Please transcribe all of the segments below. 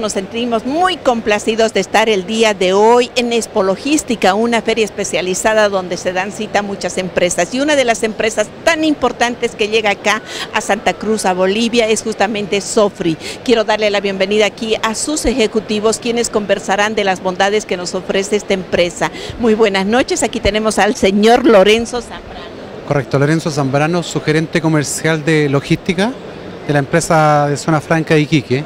Nos sentimos muy complacidos de estar el día de hoy en Expo Logística, una feria especializada donde se dan cita muchas empresas. Y una de las empresas tan importantes que llega acá a Santa Cruz, a Bolivia, es justamente Sofri. Quiero darle la bienvenida aquí a sus ejecutivos, quienes conversarán de las bondades que nos ofrece esta empresa. Muy buenas noches, aquí tenemos al señor Lorenzo Zambrano. Correcto, Lorenzo Zambrano, su gerente comercial de logística de la empresa de Zona Franca de Iquique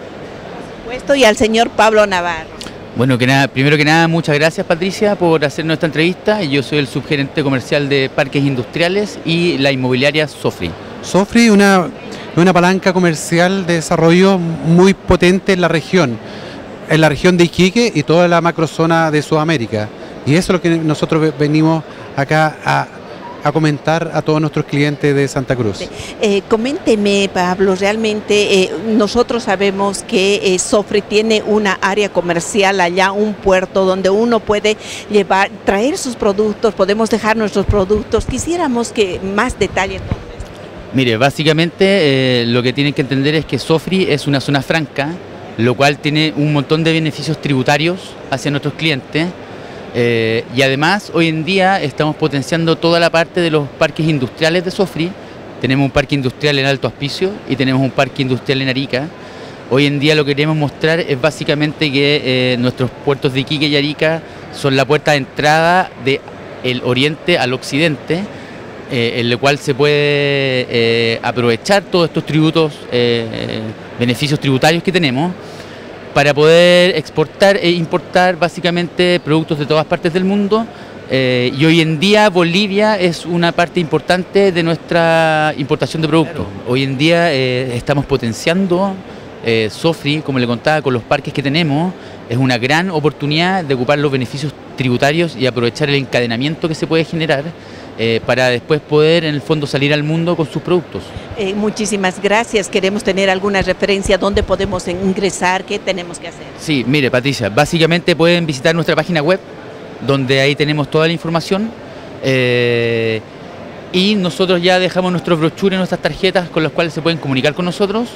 y al señor Pablo Navarro. Bueno, que nada, primero que nada, muchas gracias Patricia por hacer nuestra entrevista. Yo soy el subgerente comercial de Parques Industriales y la inmobiliaria Sofri. Sofri, una, una palanca comercial de desarrollo muy potente en la región, en la región de Iquique y toda la macrozona de Sudamérica. Y eso es lo que nosotros venimos acá a a comentar a todos nuestros clientes de Santa Cruz. Eh, coménteme, Pablo, realmente eh, nosotros sabemos que eh, Sofre tiene una área comercial allá, un puerto donde uno puede llevar, traer sus productos, podemos dejar nuestros productos. Quisiéramos que más detalles. Mire, básicamente lo que tienen que entender es que Sofri es una zona franca, lo cual tiene un montón de beneficios tributarios hacia nuestros clientes eh, y además, hoy en día estamos potenciando toda la parte de los parques industriales de Sofri. Tenemos un parque industrial en Alto Hospicio y tenemos un parque industrial en Arica. Hoy en día lo que queremos mostrar es básicamente que eh, nuestros puertos de Iquique y Arica son la puerta de entrada del oriente al occidente, eh, en lo cual se puede aprovechar todos estos tributos, beneficios tributarios que tenemos para poder exportar e importar básicamente productos de todas partes del mundo. Eh, y hoy en día Bolivia es una parte importante de nuestra importación de productos. Hoy en día eh, estamos potenciando eh, Sofri, como le contaba, con los parques que tenemos. Es una gran oportunidad de ocupar los beneficios tributarios y aprovechar el encadenamiento que se puede generar eh, para después poder en el fondo salir al mundo con sus productos. Eh, muchísimas gracias. Queremos tener alguna referencia dónde podemos ingresar, qué tenemos que hacer. Sí, mire Patricia, básicamente pueden visitar nuestra página web donde ahí tenemos toda la información. Eh, y nosotros ya dejamos nuestros brochures, nuestras tarjetas con las cuales se pueden comunicar con nosotros.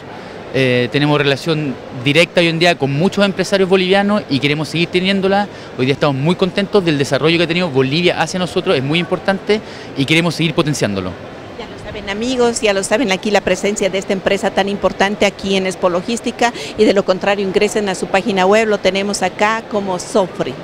Eh, tenemos relación directa hoy en día con muchos empresarios bolivianos y queremos seguir teniéndola. Hoy día estamos muy contentos del desarrollo que ha tenido Bolivia hacia nosotros, es muy importante y queremos seguir potenciándolo. Ya lo saben amigos, ya lo saben aquí la presencia de esta empresa tan importante aquí en Expo Logística y de lo contrario ingresen a su página web, lo tenemos acá como Sofri.